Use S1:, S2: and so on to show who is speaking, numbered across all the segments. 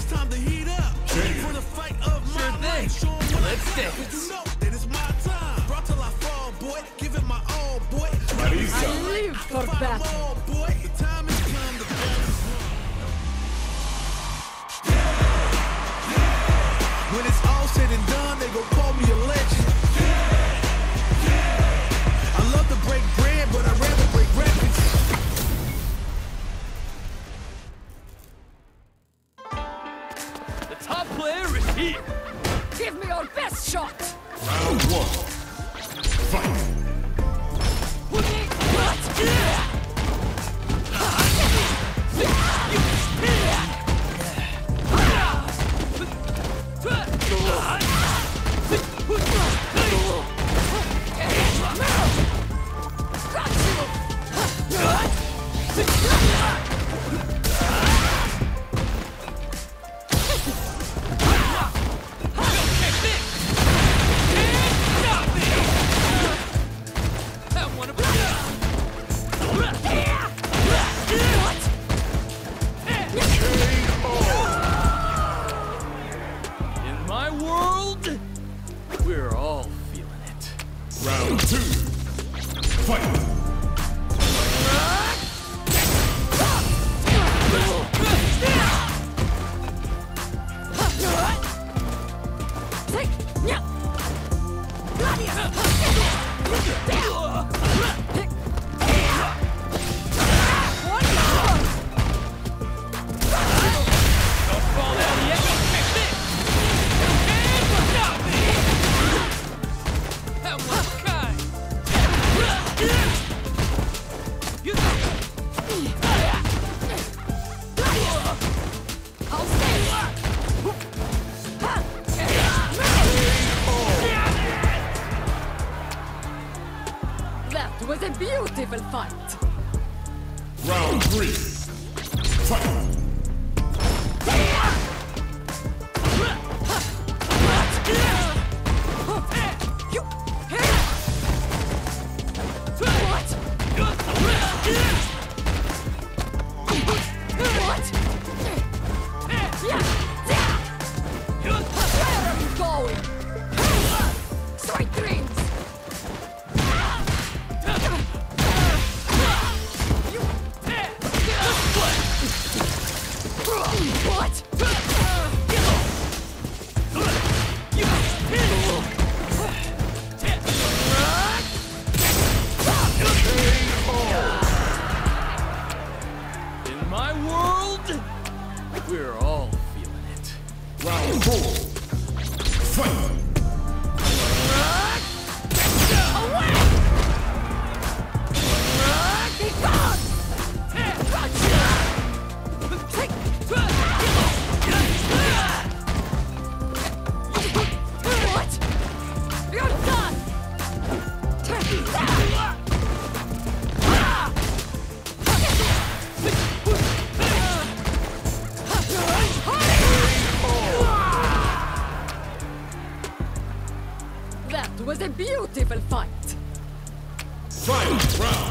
S1: time to heat up. For the fight of my
S2: thing.
S1: life, show 'em what
S2: Let's
S1: I got.
S2: dance.
S1: You know that it's my time. Brought till I fall, boy. Give it my all, boy.
S3: Marisa.
S4: I live for
S1: Fight 'em
S4: battle.
S2: Top player is here.
S4: Give me your best shot!
S3: Round one. Fight. Two. Fight.
S4: Beautiful fight!
S3: Round three. Fight.
S2: We're all feeling it.
S3: Round four.
S4: Beautiful fight!
S3: Final round.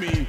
S3: mean